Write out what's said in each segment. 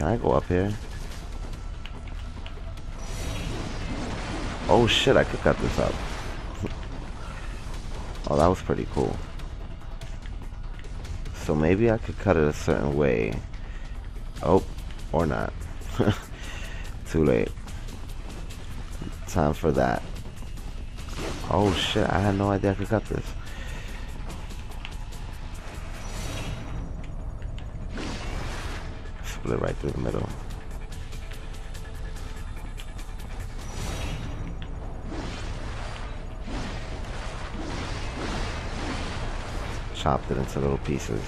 Can I go up here? Oh shit, I could cut this up. oh, that was pretty cool. So maybe I could cut it a certain way. Oh, or not. Too late. Time for that. Oh shit, I had no idea I could cut this. Split right through the middle. Chopped it into little pieces.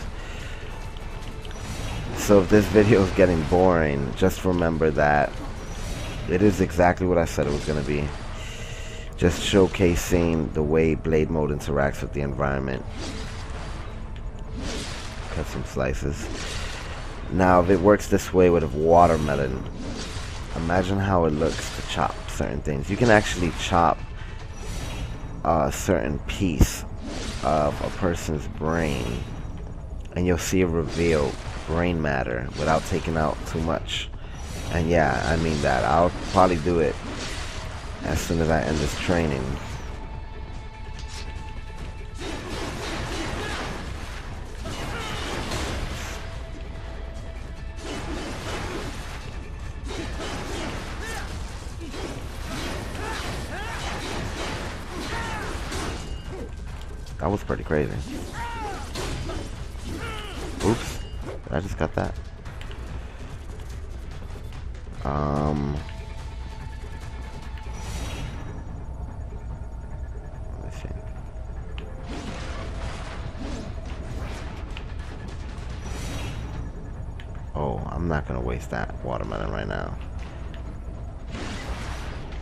So if this video is getting boring, just remember that it is exactly what I said it was going to be. Just showcasing the way blade mode interacts with the environment. Cut some slices. Now, if it works this way with a watermelon, imagine how it looks to chop certain things. You can actually chop a certain piece of a person's brain and you'll see a reveal brain matter without taking out too much. And yeah, I mean that. I'll probably do it as soon as I end this training. Was pretty crazy. Oops. I just got that. Um. Oh, I'm not gonna waste that watermelon right now.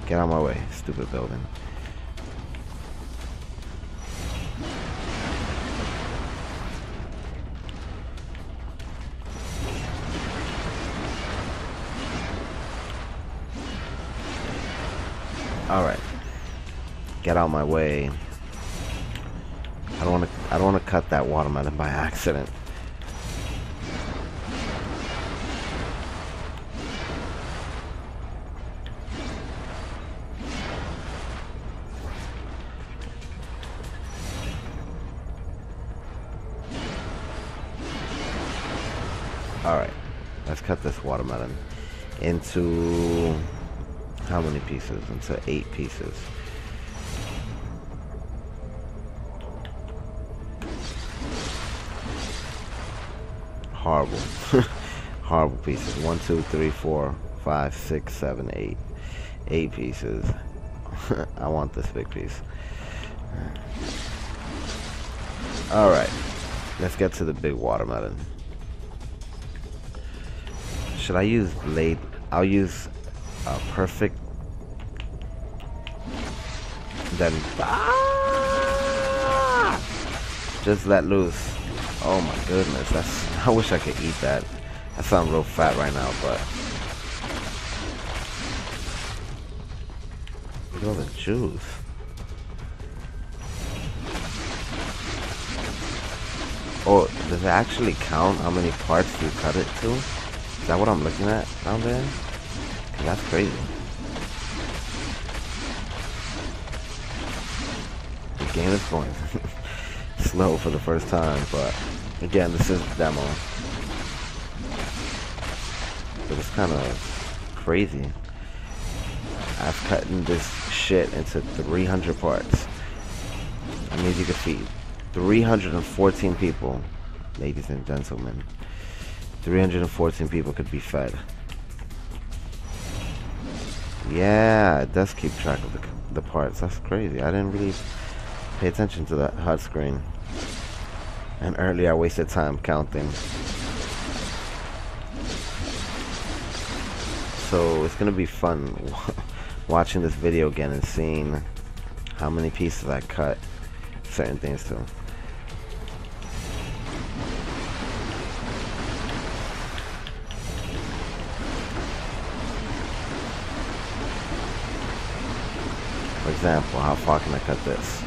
Get out of my way, stupid building. Out my way. I don't wanna I don't wanna cut that watermelon by accident. Alright. Let's cut this watermelon into how many pieces? Into eight pieces. Horrible. Horrible pieces. One, two, three, four, five, six, seven, eight. Eight pieces. I want this big piece. Alright. Let's get to the big watermelon. Should I use blade? I'll use a perfect then ah! just let loose oh my goodness that's I wish I could eat that. I sound real fat right now but. Look at all the juice. Oh does it actually count how many parts you cut it to? Is that what I'm looking at down there? That's crazy. The game is going slow for the first time, but again, this is demo. But it's kind of crazy. I've cut this shit into 300 parts. That means you could feed 314 people, ladies and gentlemen. 314 people could be fed. Yeah, it does keep track of the, the parts. That's crazy. I didn't really pay attention to that HUD screen. And earlier I wasted time counting. So it's gonna be fun watching this video again and seeing how many pieces I cut certain things to. For example, how far can I cut this?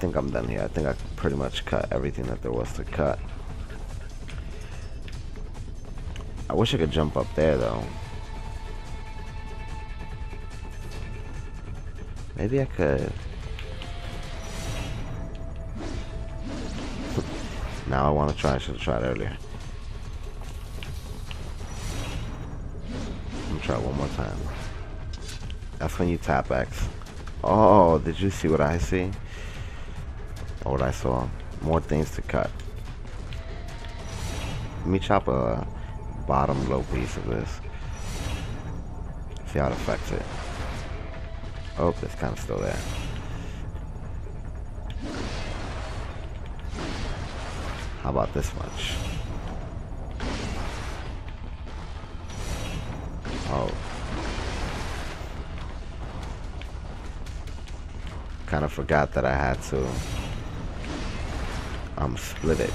Think I'm done here. I think I pretty much cut everything that there was to cut. I wish I could jump up there though. Maybe I could. now I want to try. I should have tried earlier. Let me try one more time. That's when you tap X. Oh, did you see what I see? What I saw? More things to cut. Let me chop a bottom low piece of this. See how it affects it. Oh, it's kind of still there. How about this much? Oh. Kind of forgot that I had to um split it.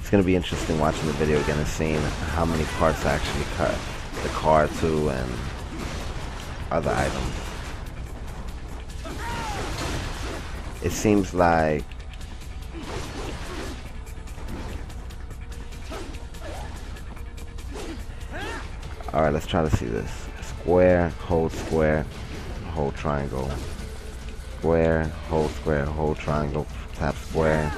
It's gonna be interesting watching the video again and seeing how many parts I actually cut the car to and other items. It seems like Alright, let's try to see this. Square, hold square, hold triangle. Square, hold square, hold triangle, tap square.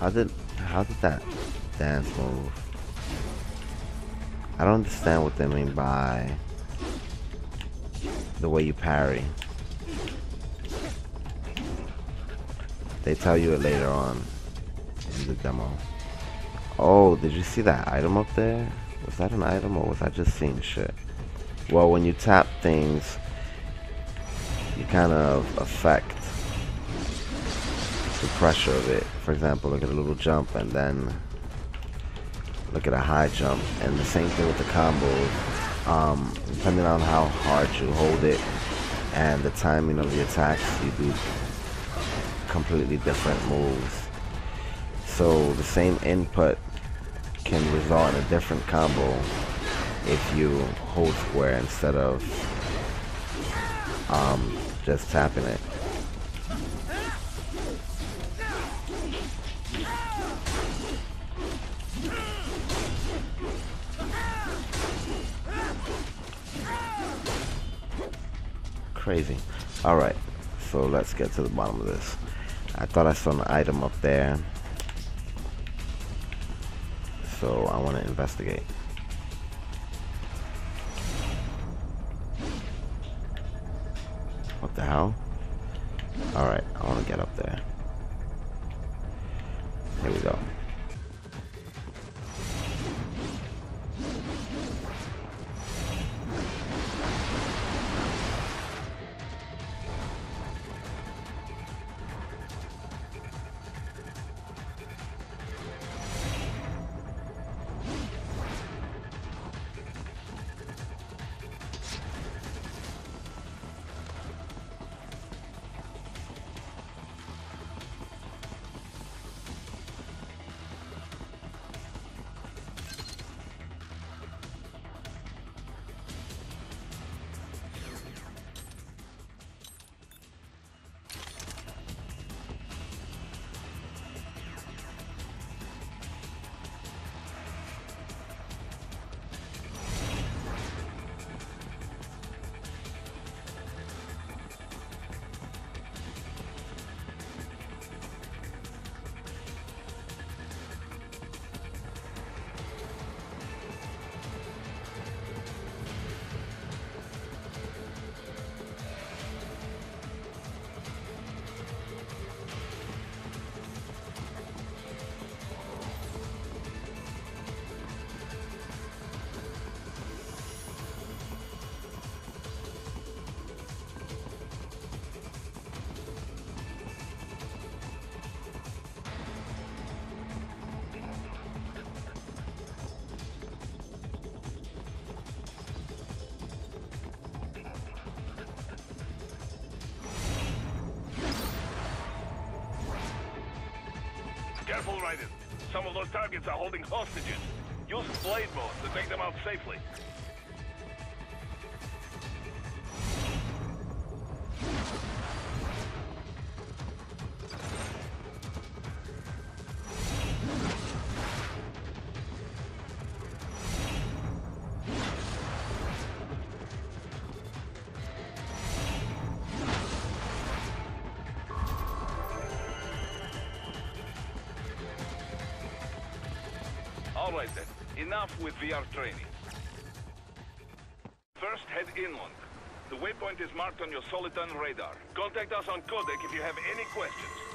How did how did that dance move? I don't understand what they mean by the way you parry. They tell you it later on in the demo. Oh, did you see that item up there? Was that an item or was I just seeing shit? Well, when you tap things, you kind of affect the pressure of it. For example, look at a little jump and then look at a high jump. And the same thing with the combos. Um, depending on how hard you hold it and the timing of the attacks, you do completely different moves. So the same input can result in a different combo if you hold square instead of um, just tapping it. crazy. Alright, so let's get to the bottom of this. I thought I saw an item up there. So I want to investigate. What the hell? Alright, I want to get up there. Here we go. Some of those targets are holding hostages. Use blade mode to take them out safely. Alright then, enough with VR training. First, head inland. The waypoint is marked on your Soliton radar. Contact us on Codec if you have any questions.